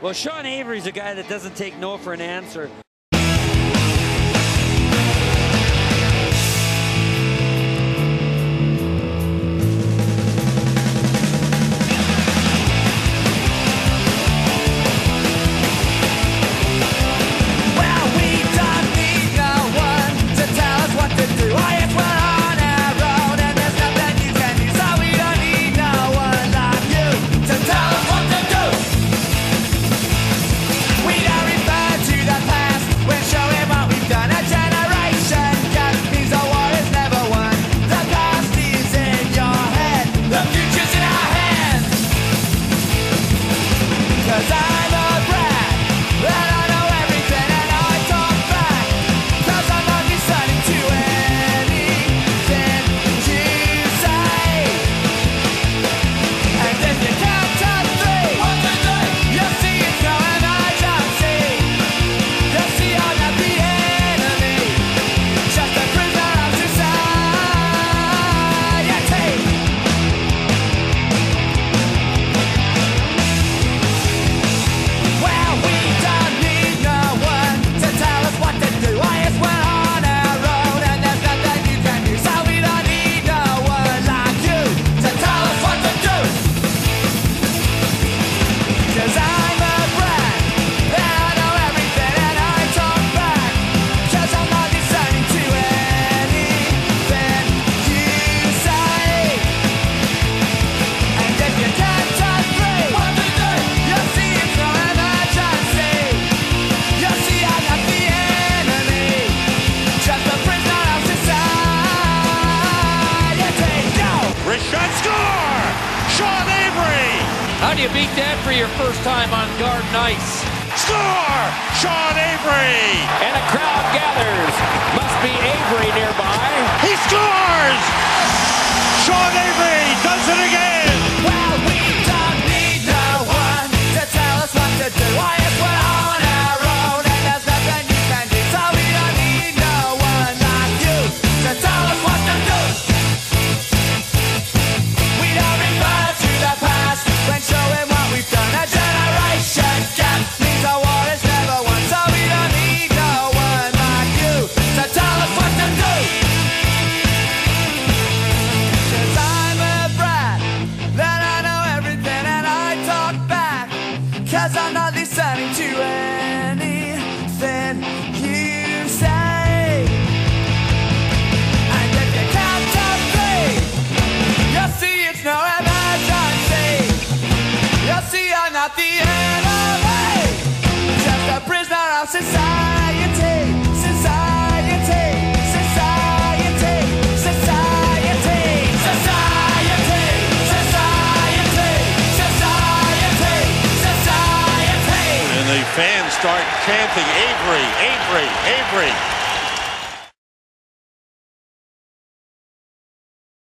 Well, Sean Avery's a guy that doesn't take no for an answer. as I shot, score! Sean Avery! How do you beat that for your first time on Garden Ice? Score! Sean Avery! And a crowd gathers. Must be Avery nearby. He scores! the just a prisoner of society, society, society, society, society, society, society, society. And the fans start chanting, Avery, Avery, Avery.